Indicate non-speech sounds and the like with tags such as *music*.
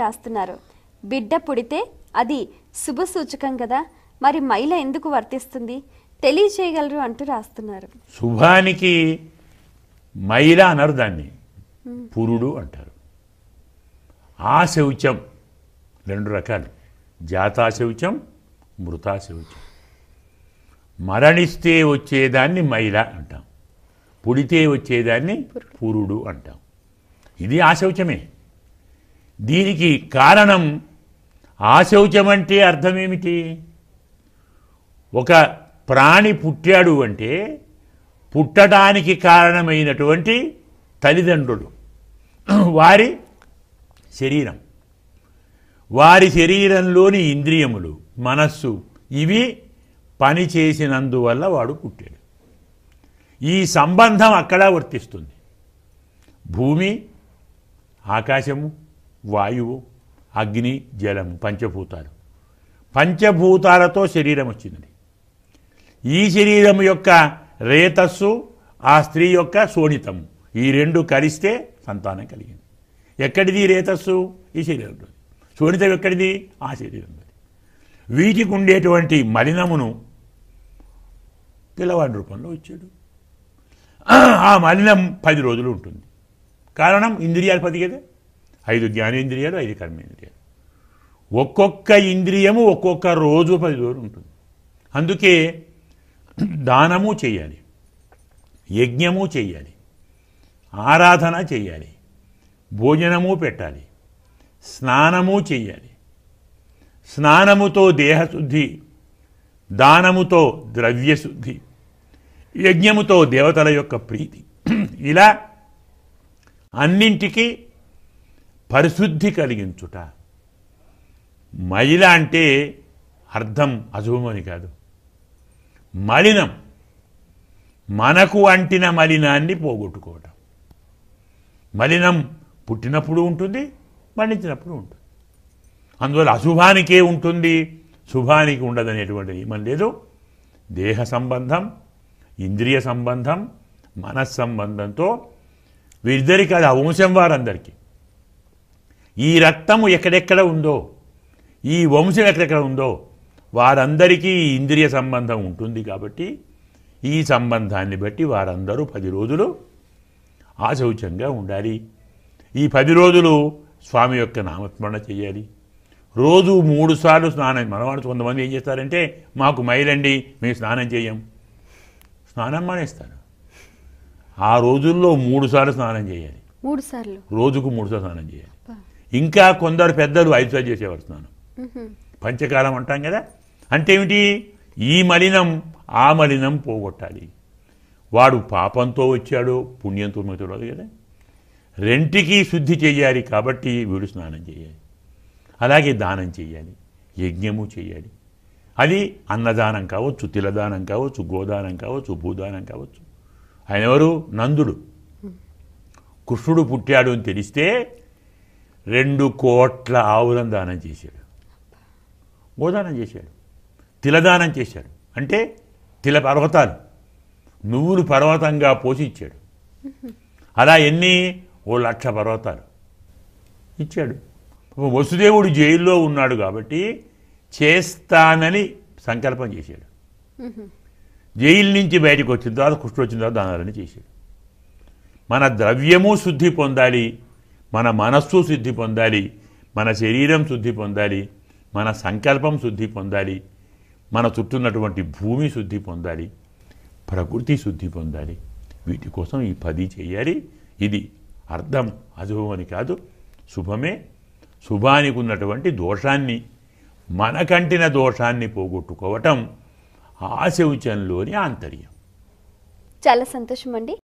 రాస్తున్నారు. బిడ్డ పుడితే అది శుభ సూచకం కదా? మరి మైల ఎందుకు వర్తిస్తుంది? తెలియచేయగలరు అంటూ రాస్తున్నారు. శుభానికి మైల అనరు దాన్ని. పురుడు అంటారు. ఆ శౌచం రెండు రకాలు. జాతా శౌచం మృతా శౌచం మరణిస్తే వచ్చేదాన్ని మైల అంటాం. పుడితే వచ్చేదాన్ని పురుడు. అంటాం. ఇది ఆ శౌచమే దీనికి కారణం ఆశౌచం అంటే అర్థం ఏమిటి ఒక ప్రాణి పుట్టాడు అంటే పుట్టడానికి కారణమైనటువంటి తల్లిదండ్రులు. వారి శరీరం. వారి శరీరంలోని ఇంద్రియములు మనస్సు ఇవి పనిచేసినందువల్ల వాడు పుట్టాడు. ఈ సంబంధం అక్కడ వర్తిస్తుంది. భూమి ఆకాశము వాయువు అగ్ని జలము పంచభూతాలు. పంచభూతాలతో శరీరం వచ్చింది ఈ శరీరం యొక్క రేతస్సు ఆ స్త్రీ యొక్క శోణితము. ఈ రెండు కలిస్తే సంతానం కలిగింది. ఎక్కడిది రేతస్సు? ఈ శరీరంలో శోణితం ఎక్కడిది? ఆ శరీరంలో వీటికి ఉండేటువంటి మలినమును పిల్లవాడి రూపంలో వచ్చాడు ఆ మలినం పది రోజులు ఉంటుంది. కారణం ఇంద్రియాలు పది కదా? ఐదు జ్ఞానేంద్రియాలు ఐదు కర్మేంద్రియాలు. ఒక్కొక్క ఇంద్రియము ఒక్కొక్క రోజు పది రోజులు ఉంటుంది. అందుకే దానము చేయాలి యజ్ఞము చేయాలి ఆరాధన చేయాలి భోజనము పెట్టాలి స్నానము చేయాలి. స్నానముతో దేహశుద్ధి దానముతో ద్రవ్యశుద్ధి యజ్ఞముతో దేవతల యొక్క ప్రీతి. *clears throat* ఇలా అన్నింటికీ పరిశుద్ధి కలిగించుట. మహిళ అంటే అర్థం అశుభమని కాదు. మలినం. మనకు అంటిన మలినాన్ని పోగొట్టుకోవటం. మలినం పుట్టినప్పుడు ఉంటుంది మరణించినప్పుడు ఉంటుంది. అందువల్ల అశుభానికే ఉంటుంది శుభానికి ఉండదనేటువంటి నియమం లేదు. దేహ సంబంధం ఇంద్రియ సంబంధం మనస్ సంబంధంతో అది అవంశం వారందరికీ. ఈ రక్తము ఎక్కడెక్కడ ఉందో ఈ వంశం ఎక్కడెక్కడ ఉందో వారందరికీ ఇంద్రియ సంబంధం ఉంటుంది కాబట్టి ఈ సంబంధాన్ని బట్టి వారందరూ పది రోజులు ఆశౌచంగా ఉండాలి. ఈ పది రోజులు స్వామి యొక్క నామస్మరణ చేయాలి. రోజు మూడు సార్లు స్నానం మనవాడు కొంతమంది ఏం చేస్తారంటే మాకు మైలండి మేము స్నానం చేయం. స్నానం మానేస్తారు. ఆ రోజుల్లో మూడు సార్లు స్నానం చేయాలి. మూడు సార్లు. రోజుకు మూడు సార్లు స్నానం చేయాలి. ఇంకా కొందరు పెద్దలు ఐదు చేసేవారు స్నానం. పంచకాలం అంటాం కదా? అంటే ఏమిటి ఈ మలినం ఆ మలినం పోగొట్టాలి. వాడు పాపంతో వచ్చాడో పుణ్యంతో తెలియదు కదా? రెంటికి శుద్ధి చేయాలి కాబట్టి వీడు స్నానం చేయాలి. అలాగే దానం చేయాలి యజ్ఞము చేయాలి. అది అన్నదానం కావచ్చు తిలదానం కావచ్చు గోదానం కావచ్చు భూదానం కావచ్చు. ఆయన ఎవరు? నందుడు. కృష్ణుడు పుట్టాడు అని తెలిస్తే రెండు కోట్ల ఆవులను దానం చేశాడు. గోదానం చేశాడు. తిలదానం చేశాడు. అంటే తిల పర్వతాలు. నువ్వులు పర్వతంగా పోసి ఇచ్చాడు అలా ఎన్ని? ఓ లక్ష పర్వతాలు ఇచ్చాడు. వసుదేవుడు జైల్లో ఉన్నాడు కాబట్టి చేస్తానని సంకల్పం చేశాడు. జైలు నుంచి బయటకు వచ్చిన తర్వాత కృష్ణుడు వచ్చిన తర్వాత దానాలని చేశాడు. మన ద్రవ్యము శుద్ధి పొందాలి మన మనస్సు శుద్ధి పొందాలి మన శరీరం శుద్ధి పొందాలి మన సంకల్పం శుద్ధి పొందాలి మన చుట్టూన్నటువంటి భూమి శుద్ధి పొందాలి ప్రకృతి శుద్ధి పొందాలి. వీటి కోసం ఈ పది చేయాలి. ఇది అర్థం. అశుభం అని కాదు శుభమే. శుభానికి ఉన్నటువంటి దోషాన్ని మనకంటిన దోషాన్ని పోగొట్టుకోవటం ఆశౌచంలోని ఆంతర్యం. చాలా సంతోషం అండి